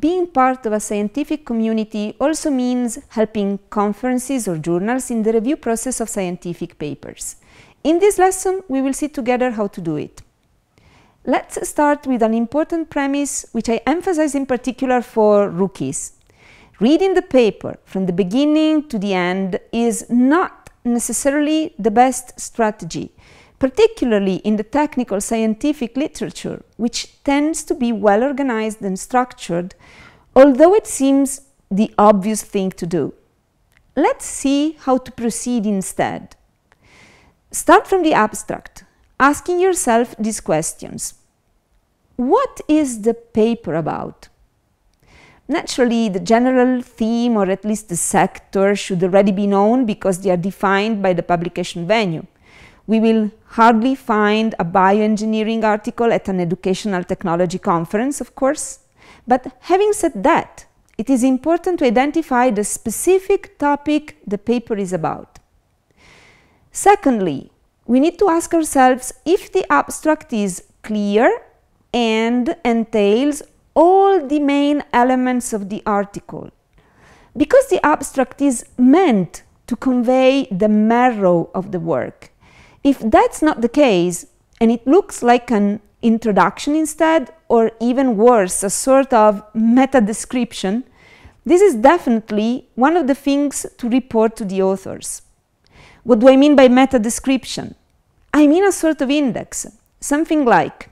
being part of a scientific community also means helping conferences or journals in the review process of scientific papers. In this lesson, we will see together how to do it. Let's start with an important premise which I emphasize in particular for rookies. Reading the paper from the beginning to the end is not necessarily the best strategy, particularly in the technical scientific literature, which tends to be well organized and structured, although it seems the obvious thing to do. Let's see how to proceed instead. Start from the abstract, asking yourself these questions. What is the paper about? Naturally, the general theme or at least the sector should already be known because they are defined by the publication venue. We will hardly find a bioengineering article at an educational technology conference, of course. But having said that, it is important to identify the specific topic the paper is about. Secondly, we need to ask ourselves if the abstract is clear and entails all the main elements of the article. Because the abstract is meant to convey the marrow of the work. If that's not the case, and it looks like an introduction instead, or even worse, a sort of meta description, this is definitely one of the things to report to the authors. What do I mean by meta description? I mean a sort of index, something like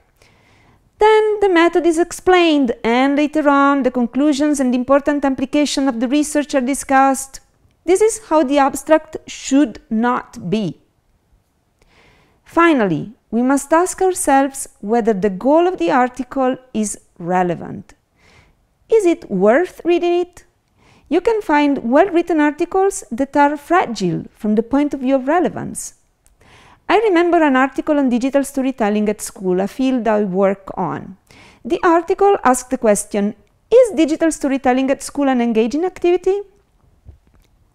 then the method is explained and later on the conclusions and important application of the research are discussed. This is how the abstract should not be. Finally, we must ask ourselves whether the goal of the article is relevant. Is it worth reading it? You can find well-written articles that are fragile from the point of view of relevance. I remember an article on digital storytelling at school, a field I work on. The article asked the question, is digital storytelling at school an engaging activity?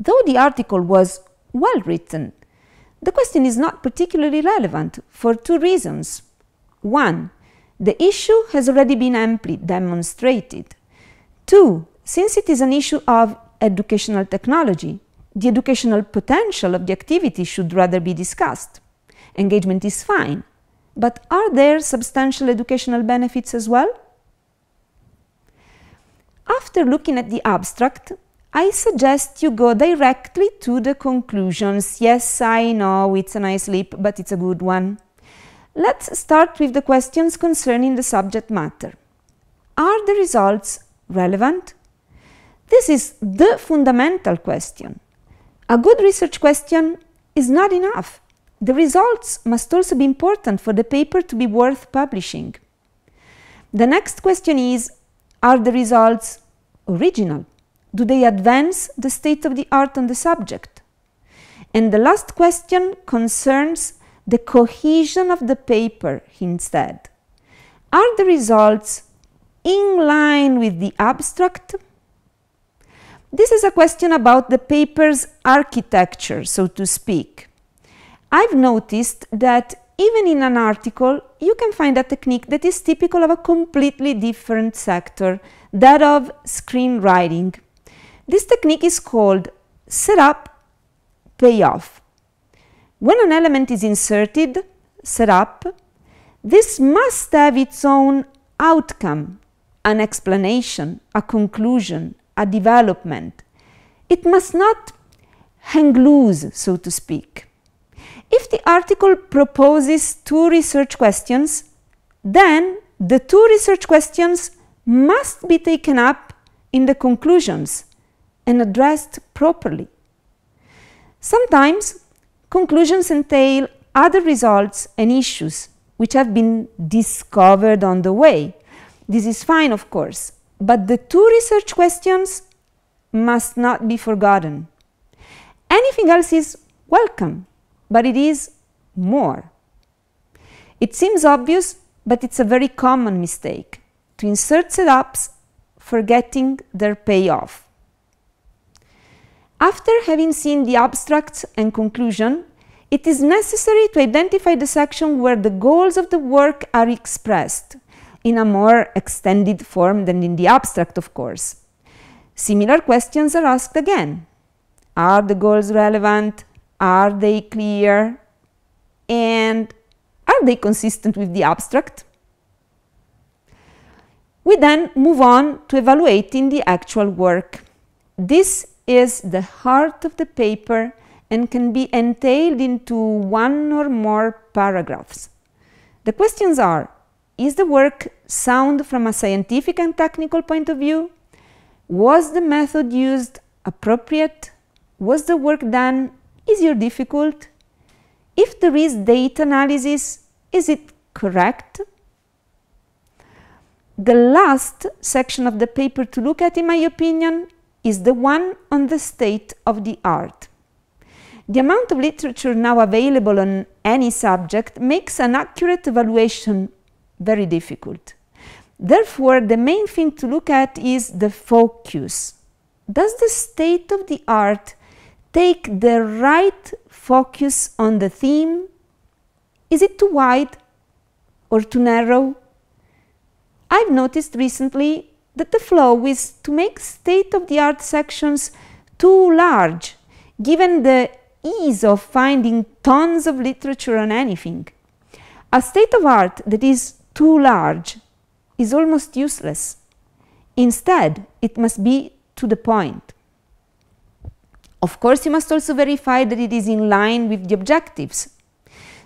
Though the article was well written, the question is not particularly relevant for two reasons. One, the issue has already been amply demonstrated. Two, since it is an issue of educational technology, the educational potential of the activity should rather be discussed engagement is fine. But are there substantial educational benefits as well? After looking at the abstract, I suggest you go directly to the conclusions. Yes, I know it's a nice leap, but it's a good one. Let's start with the questions concerning the subject matter. Are the results relevant? This is the fundamental question. A good research question is not enough. The results must also be important for the paper to be worth publishing. The next question is, are the results original? Do they advance the state of the art on the subject? And the last question concerns the cohesion of the paper instead. Are the results in line with the abstract? This is a question about the paper's architecture, so to speak. I've noticed that even in an article, you can find a technique that is typical of a completely different sector, that of screenwriting. This technique is called setup payoff. When an element is inserted, setup, this must have its own outcome, an explanation, a conclusion, a development. It must not hang loose, so to speak. If the article proposes two research questions, then the two research questions must be taken up in the conclusions and addressed properly. Sometimes conclusions entail other results and issues which have been discovered on the way. This is fine, of course, but the two research questions must not be forgotten. Anything else is welcome but it is more. It seems obvious, but it's a very common mistake to insert setups forgetting their payoff. After having seen the abstracts and conclusion, it is necessary to identify the section where the goals of the work are expressed. in a more extended form than in the abstract, of course. Similar questions are asked again. Are the goals relevant? Are they clear? And are they consistent with the abstract? We then move on to evaluating the actual work. This is the heart of the paper and can be entailed into one or more paragraphs. The questions are Is the work sound from a scientific and technical point of view? Was the method used appropriate? Was the work done easy or difficult? If there is data analysis, is it correct? The last section of the paper to look at, in my opinion, is the one on the state of the art. The amount of literature now available on any subject makes an accurate evaluation very difficult. Therefore, the main thing to look at is the focus. Does the state of the art take the right focus on the theme? Is it too wide or too narrow? I've noticed recently that the flow is to make state-of-the-art sections too large, given the ease of finding tons of literature on anything. A state of art that is too large is almost useless. Instead, it must be to the point. Of course, you must also verify that it is in line with the objectives.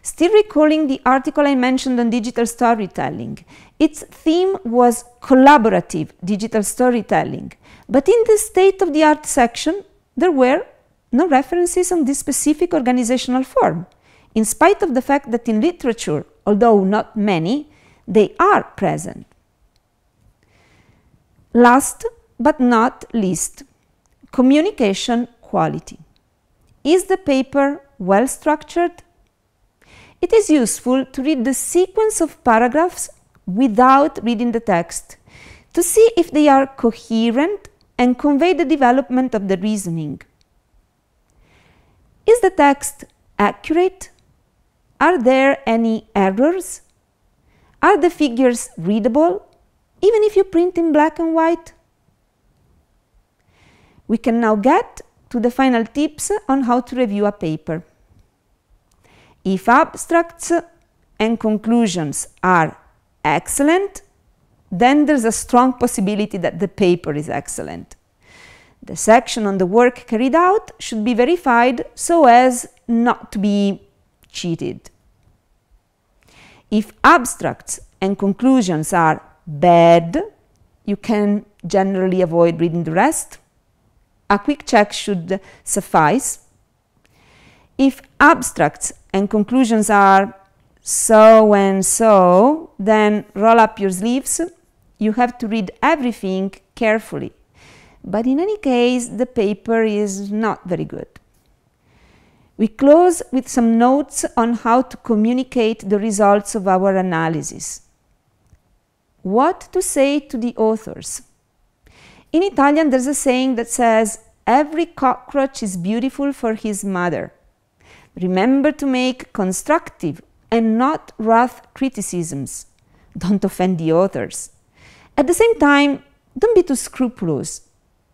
Still recalling the article I mentioned on digital storytelling, its theme was collaborative digital storytelling, but in the state of the art section, there were no references on this specific organizational form, in spite of the fact that in literature, although not many, they are present. Last but not least, communication quality. Is the paper well structured? It is useful to read the sequence of paragraphs without reading the text to see if they are coherent and convey the development of the reasoning. Is the text accurate? Are there any errors? Are the figures readable, even if you print in black and white? We can now get to the final tips on how to review a paper. If abstracts and conclusions are excellent, then there's a strong possibility that the paper is excellent. The section on the work carried out should be verified so as not to be cheated. If abstracts and conclusions are bad, you can generally avoid reading the rest. A quick check should suffice. If abstracts and conclusions are so and so, then roll up your sleeves. You have to read everything carefully. But in any case, the paper is not very good. We close with some notes on how to communicate the results of our analysis. What to say to the authors? In Italian, there's a saying that says, Every cockroach is beautiful for his mother. Remember to make constructive and not rough criticisms. Don't offend the authors. At the same time, don't be too scrupulous.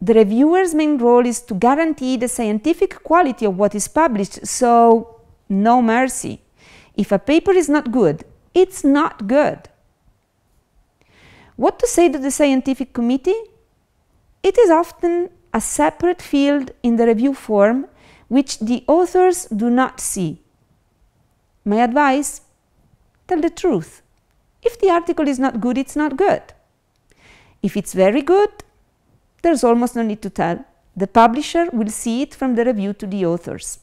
The reviewer's main role is to guarantee the scientific quality of what is published, so no mercy. If a paper is not good, it's not good. What to say to the scientific committee? It is often a separate field in the review form which the authors do not see. My advice? Tell the truth. If the article is not good, it's not good. If it's very good, there's almost no need to tell. The publisher will see it from the review to the authors.